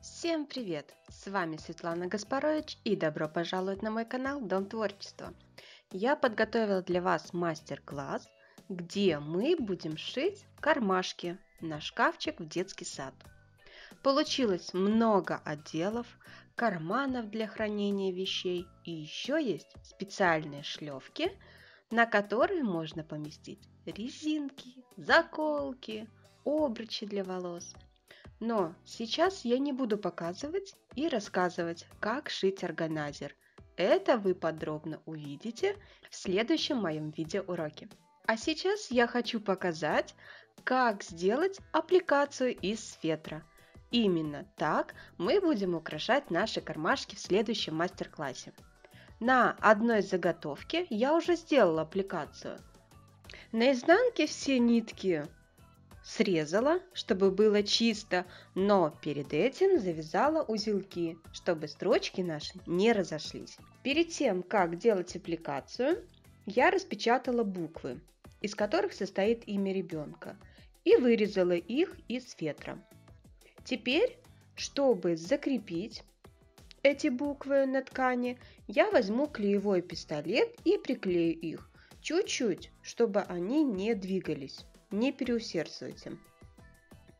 Всем привет! С вами Светлана Гаспарович и добро пожаловать на мой канал Дом Творчества. Я подготовила для вас мастер-класс, где мы будем шить кармашки на шкафчик в детский сад. Получилось много отделов, карманов для хранения вещей и еще есть специальные шлевки, на которые можно поместить резинки, заколки, обручи для волос – но сейчас я не буду показывать и рассказывать, как шить органайзер. Это вы подробно увидите в следующем моем видеоуроке. А сейчас я хочу показать, как сделать аппликацию из фетра. Именно так мы будем украшать наши кармашки в следующем мастер-классе. На одной заготовке я уже сделала аппликацию. На изнанке все нитки срезала, чтобы было чисто, но перед этим завязала узелки, чтобы строчки наши не разошлись. Перед тем, как делать аппликацию, я распечатала буквы, из которых состоит имя ребенка, и вырезала их из фетра. Теперь, чтобы закрепить эти буквы на ткани, я возьму клеевой пистолет и приклею их чуть-чуть, чтобы они не двигались не переусердствуйте.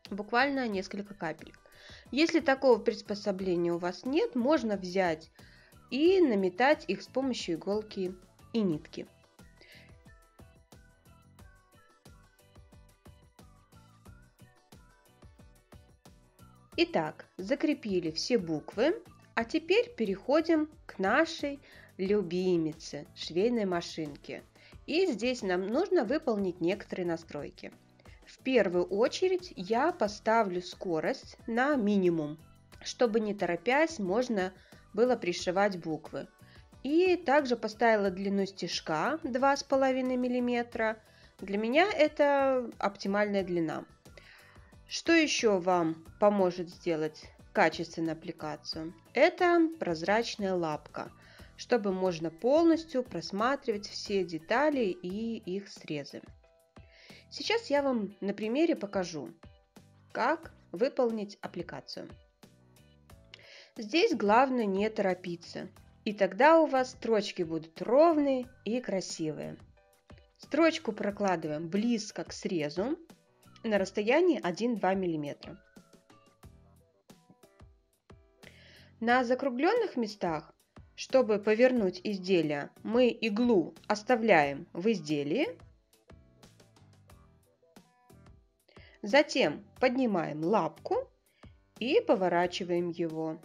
Буквально несколько капель. Если такого приспособления у вас нет, можно взять и наметать их с помощью иголки и нитки. Итак, закрепили все буквы, а теперь переходим к нашей любимице швейной машинке. И здесь нам нужно выполнить некоторые настройки. В первую очередь я поставлю скорость на минимум, чтобы не торопясь можно было пришивать буквы. И также поставила длину стежка 2,5 мм. Для меня это оптимальная длина. Что еще вам поможет сделать качественную аппликацию? Это прозрачная лапка – чтобы можно полностью просматривать все детали и их срезы. Сейчас я вам на примере покажу, как выполнить аппликацию. Здесь главное не торопиться, и тогда у вас строчки будут ровные и красивые. Строчку прокладываем близко к срезу на расстоянии 1-2 мм. На закругленных местах чтобы повернуть изделие, мы иглу оставляем в изделии. Затем поднимаем лапку и поворачиваем его.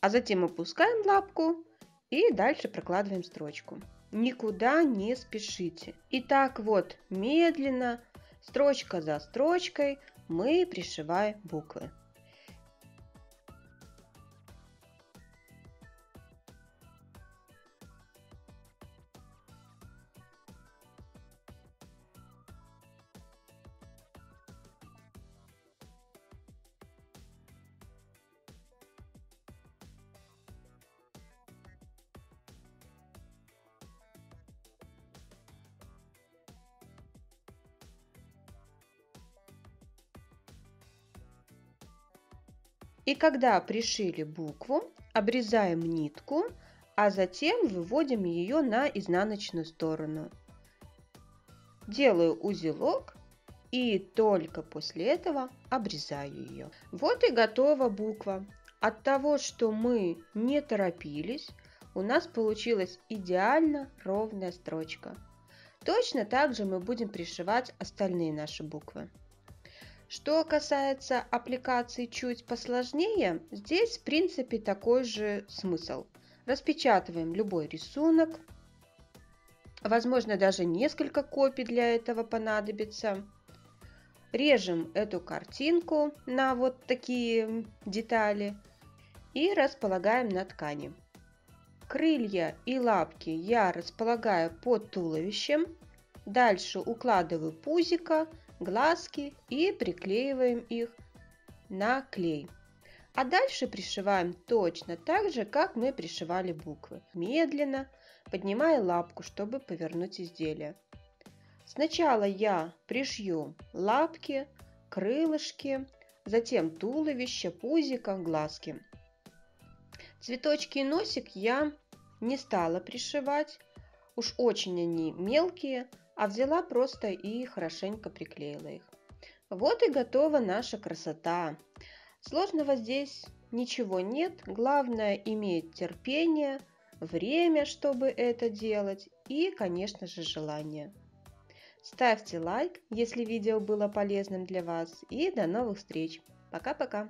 А затем опускаем лапку и дальше прокладываем строчку. Никуда не спешите. И так вот медленно, строчка за строчкой мы пришиваем буквы. И когда пришили букву, обрезаем нитку, а затем выводим ее на изнаночную сторону. Делаю узелок и только после этого обрезаю ее. Вот и готова буква. От того, что мы не торопились, у нас получилась идеально ровная строчка. Точно так же мы будем пришивать остальные наши буквы. Что касается аппликаций чуть посложнее, здесь в принципе такой же смысл. Распечатываем любой рисунок, возможно даже несколько копий для этого понадобится. Режем эту картинку на вот такие детали и располагаем на ткани. Крылья и лапки я располагаю под туловищем. Дальше укладываю пузико, глазки и приклеиваем их на клей. А дальше пришиваем точно так же, как мы пришивали буквы. Медленно, поднимая лапку, чтобы повернуть изделие. Сначала я пришью лапки, крылышки, затем туловище, пузико, глазки. Цветочки и носик я не стала пришивать, уж очень они мелкие, а взяла просто и хорошенько приклеила их. Вот и готова наша красота. Сложного здесь ничего нет, главное иметь терпение, время, чтобы это делать и, конечно же, желание. Ставьте лайк, если видео было полезным для вас и до новых встреч. Пока-пока!